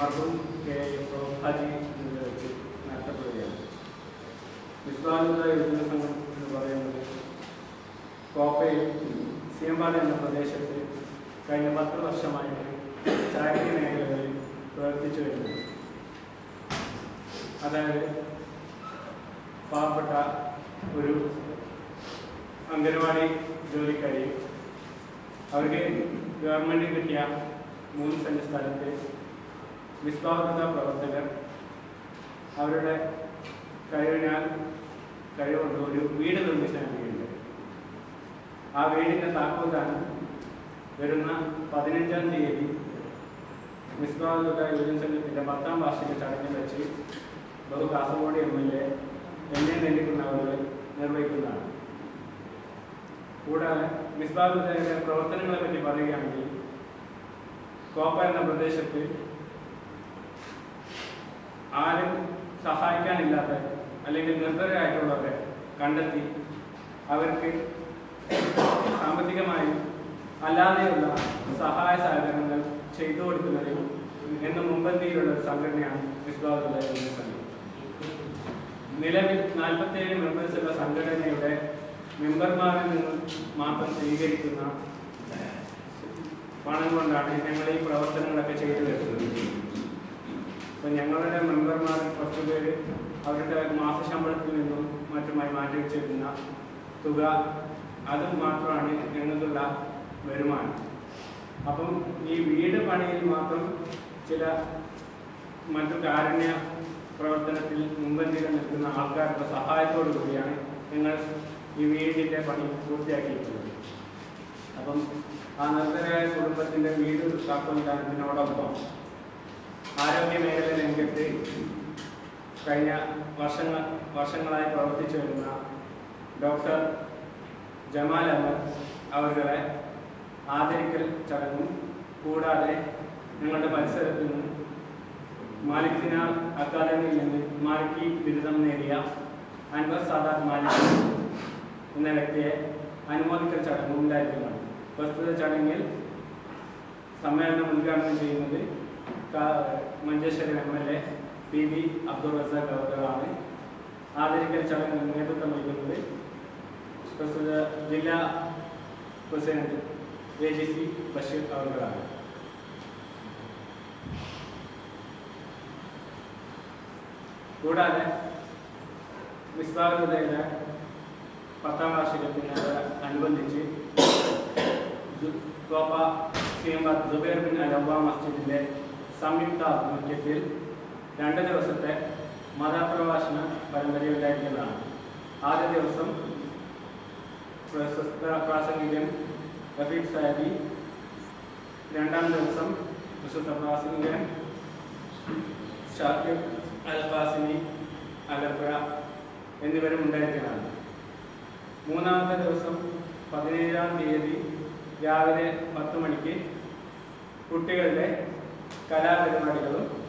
മർഹൂം K F Haji എന്നിവരെ വെച്ച് നടത്തപ്പെടുകയാണ് വിശ്വാമിത്ര യുവജന സംഘം എന്ന് പറയുന്നത് കോപ്പയിൽ സിയമ്പാട് എന്ന പ്രദേശത്ത് കഴിഞ്ഞ പത്ത് വർഷമായിട്ട് ചാരിറ്റി മേഖലകളിൽ പ്രവർത്തിച്ചു വരുന്നു അതായത് പാവപ്പെട്ട ഒരു അംഗനവാടി ജോലിക്കാരി അവർക്ക് ഗവൺമെൻറ് കിട്ടിയ മൂന്ന് സെൻറ്റ് സ്ഥലത്ത് വിസ്വാഹൃത പ്രവർത്തകർ അവരുടെ കഴിവിനാൽ കഴിവുകൊണ്ട് ഒരു വീട് നിർമ്മിച്ചു നൽകിയിട്ടുണ്ട് ആ വീടിന്റെ താക്കോലാണ് വരുന്ന പതിനഞ്ചാം തീയതി വിസ്വാഹൃത യുവജന സംഘത്തിന്റെ പത്താം വാർഷിക ചടങ്ങിൽ വെച്ച് ബഹു കാസർഗോഡ് എം എൽ എ എന്നെ നെല്ലിക്കുന്ന അവർ നിർവഹിക്കുന്നതാണ്. കൂടാതെ മിസ്ബാബുദ്ദയുടെ പ്രവർത്തനങ്ങളെ പറ്റി പറയുകയാണെങ്കിൽ കോപ്പ എന്ന പ്രദേശത്ത് ആരും സഹായിക്കാനില്ലാത്ത അല്ലെങ്കിൽ നിർദ്ധരായിട്ടുള്ളവരെ കണ്ടെത്തി അവർക്ക് സാമ്പത്തികമായി അല്ലാതെയുള്ള സഹായ സഹകരണങ്ങൾ ചെയ്തു കൊടുക്കുന്നതിൽ എന്ന മുമ്പന്തിയിലുള്ള ഒരു സംഘടനയാണ് എന്ന സംഘടന. നിലവിൽ നാൽപ്പത്തേഴ് മെമ്പേഴ്സുള്ള സംഘടനയുടെ മെമ്പർമാരിൽ നിന്നും മാത്രം സ്വീകരിക്കുന്ന പണം കൊണ്ടാണ് ഞങ്ങൾ ഈ പ്രവർത്തനങ്ങളൊക്കെ ചെയ്തു അപ്പം ഞങ്ങളുടെ മെമ്പർമാർ കുറച്ച് പേര് അവരുടെ മാസശമ്പളത്തിൽ നിന്നും മറ്റുമായി മാറ്റി വെച്ചിരിക്കുന്ന തുക അത് മാത്രമാണ് ഞങ്ങൾക്കുള്ള വരുമാനം. അപ്പം ഈ വീട് പണിയിൽ മാത്രം ചില മറ്റു കാരുണ്യ പ്രവർത്തനത്തിൽ മുൻപന്തിയിൽ നിൽക്കുന്ന ആൾക്കാരുടെ സഹായത്തോടു കൂടിയാണ് ഞങ്ങൾ ഈ വീടിന്റെ പണി പൂർത്തിയാക്കിയിട്ടുള്ളത് അപ്പം ആ നിർദ്ധരായ കുടുംബത്തിന്റെ വീട് താക്കോൽദാനത്തിനോടൊപ്പം ആരോഗ്യ മേഖല രംഗത്ത് കഴിഞ്ഞ വർഷങ്ങൾ വർഷങ്ങളായി പ്രവർത്തിച്ചു വരുന്ന ഡോക്ടർ ജമാൽ അഹമ്മദ് അവരുടെ ആദരിക്കൽ ചടങ്ങും കൂടാതെ ഞങ്ങളുടെ പരിസരത്തു നിന്നും മാലിക്കിനാൽ അക്കാദമിയിൽ നിന്ന് മാലിക്കി ബിരുദം നേടിയ അൻവർ സാദാത്ത് മാലിക് എന്ന വ്യക്തിയെ അനുമോദിക്കൽ ചടങ്ങും ഉണ്ടായിരിക്കുന്നതാണ് പ്രസ്തുത ചടങ്ങിൽ സമ്മേളനം ഉദ്ഘാടനം ചെയ്യുന്നത് Manjeshwaram M L A P B Abdul Razak അവരാണ് ആദരിക്കൽ ചടങ്ങ് നേതൃത്വം വഹിക്കുന്നത് പ്രസ്തുത ജില്ലാ president A G C Basheer അവരാണ് കൂടാതെ വിസ്താരതയുടെ പത്താം വാർഷികത്തിനോടനുബന്ധിച്ച് തോപ്പ സി എം ജുബൈർ ബിൻ സംയുക്ത ആഭിമുഖ്യത്തിൽ രണ്ട് ദിവസത്തെ മതപ്രഭാഷണ പരമ്പരയുണ്ടായിരിക്കുന്നതാണ് ആദ്യ ദിവസം പ്രശസ്ത പ്രാസംഗികൻ റഫീഖ് സാഹിബി രണ്ടാം ദിവസം പ്രശസ്ത പ്രാസംഗികൻ ഷാക്കിബ് അൽഫാസിനി അലപ്പുഴ എന്നിവരും ഉണ്ടായിരിക്കുന്നതാണ്. മൂന്നാമത്തെ ദിവസം പതിനേഴാം തീയതി രാവിലെ പത്ത് മണിക്ക് കുട്ടികളുടെ कला पेपा